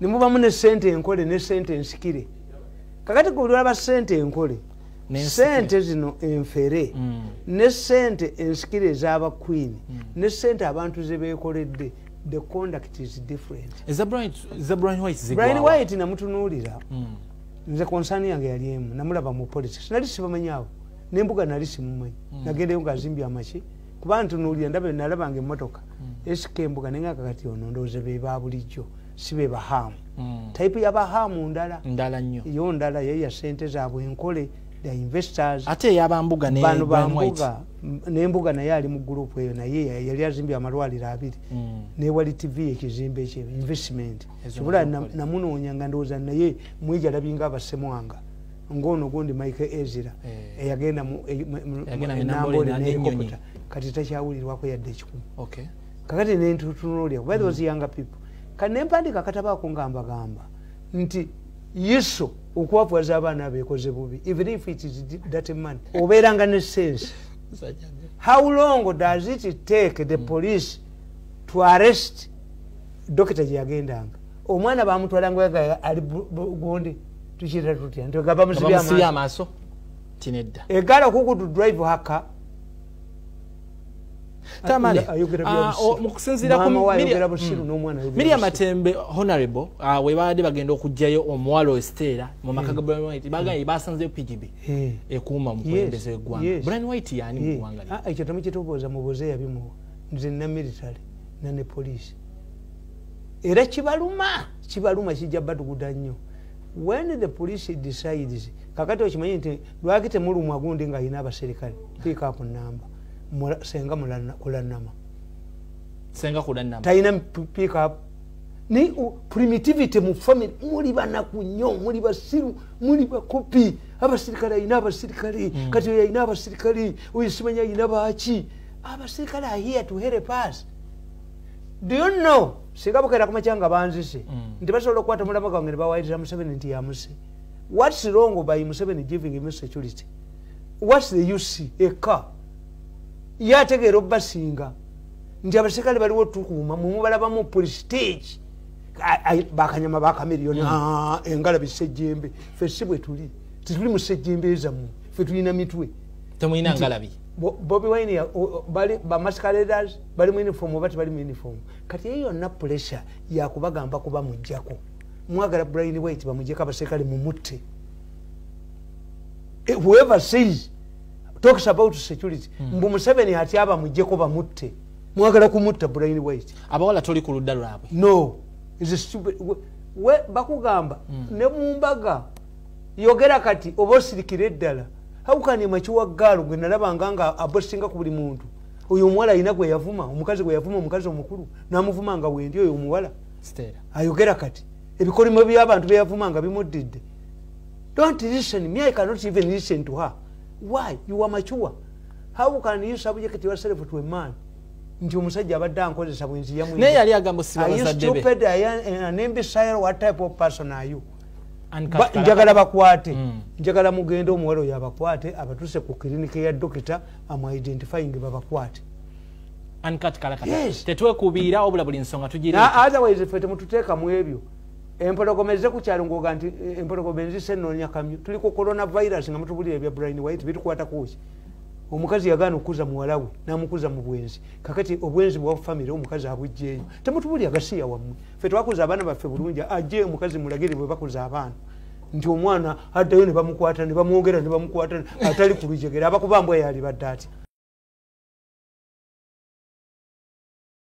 nemubamu ne sente enkole ne sente ensikire. Kakati kulaba sente enkole sente zino enfere Mm. ne sente ensikire ez'abakwini ne sente abantu zebekoledde the conduct is different. Brian white namutunuulira. Mm. nze konsaani yange yali emu namulaba mu politics. Nali sibamanyiawo nembuga nali simumanyi. Nagendeyo ngaazimbye amaki. Kuba ntunuulira ndaba nalabanga emmotoka esika embuga nengaka kati ono ndowooza be ba bulijjo si be bahaamu type taipu y'abahaamu ndala. Ndala nnyo. Yo ndala ye ya sente zaabwe enkole the investors. Ate eyabambuga ne bano bambuga ne bambuga nembuga naye ali mu gurupu eyo naye yali azimbye amalwaliro abiri. Mm. newali tv ekizimbe ekyo investment. Ezo kibula na muno okole. namunoonya nga ndowooza naye mwejalabinga abasemwanga. Ngono gundi mike ezira Eh. eyagenda mu- e- mu- mu- Yagenda na mu na Nambole nehelikopta kati takyawulirwako yadde ekikumu okay kakati nentutunulya by those younger people kati nempandika katabaako nga mbagamba nti yesu okwavuwaza abaana abekoze bubi even if it is that man obeeranga ne sense. How long does it take the police to arrest dokita gyeyagendanga omwana bamutwalanga ali bu- bu- gundi tukiyita tutya? Nti gaba musibye bamusibye amaaso. amaaso tinedda egala kukutu drive haka miriam busiru. matembe honorable ah, we babadde bagenda okugjayo omuwala esteera mu maka ga brian white. Bagambye basanzeyo pgb Eh. ekuuma mu Yes, kulembeza eggwanga. yes. brian white yani mu Ye. ggwanga lye? Ah, ekyo temukitubuuza mubuuze yabimuwa nze na military na ne poliisi era kibaluma kibaluma kijja batuguda nnyo. When the police decides kakati okimanyi nti lwaki temulumwa gundi ng'alina abaserikale? Pick up namba senga kulanama senga kulanama talina p- pick up ni u- primitivity mu family muli banaku nnyo muli basiru muli bakopi abasirikale alina abasirikale kati oyo alina abasirikale oyo simanyi alina baaki abasirikale are here to help us. Do you know singa bukeera kumakya nga banzise Mm. nti basobola okukwata mulama gwange ne bawayirira museveni nti yamuse whats wrong by museveni giving him security? Whats the use? Eka ye ategeera obasinga nti abasirikale baliwo tukuuma mumubalabamu prestige bakanyama bakamiriyoni "Ah, engalabi sejjembe. Fe si bwe tuli. Tituli mu sejjembe ezammwe. Fe tulina mitwe. Temulina ngalabi. Bo- bobi wine o- bali mu uniform oba tebali mu uniform? Kati eyo yonna pressure yakubagamba kuba mujjako. Mwagala brian white bamujjeko abaserikale mumutte. Eh, whoever says talks about security. Mbu museveni ati aba mujjeko bamutte mwagala kumutta brian white. Abawala toli ku ludda lwabwe. No. Is a stupid? We, we bakugamba ne mumbaga yogera kati oba osirikira eddala hawukani makiwa gaalo gwe nalabanga nga abosinga ku buli muntu? Oyo omuwala alina gwe yavuma omukazi gwe yavuma omukazi omukulu namuvuma nga wendi oyo omuwala. Ayogera kati ebikolimo by'abantu beyavuma nga bimuddidde don't listen. Me i cannot even listen to her why you are mature how can you subject yourself to a man nti omusajja abadde ankozesa bwenzi yamwi naye yali agamba? Are you an imbecile? What type of person are you? Njagala bakwate Mm. njagala mugende omuwala oyo abakwate abatuse ku kiriniki ya dokita amuidentifying babakwate uncut kalaka Yes. tetwekubiira wabula buli nsonga Na tugira otherwise ffe temututeekamu ebyo empologoma ezze ku kyalo ngaoga nti eh, empologoma enzise ennoonya kamyu. Tuli ku coronavirus nga mutubulira ebya brian white bitukwatakuki omukazi yagaana okukuza muwala we namukuza mu bwenzi. Kakati obwenzi bwa famire omukazi abugjeeyo. Temutubulira gasiya wammwe. Ffe twakuza abaana baffe bulungi ajje omukazi mulagire bwe bakuza abaana. Nti omwana addayo ne bamukwata ne bamwogera ne bamukwata atali ku lujegere abakubambwa yali badde atya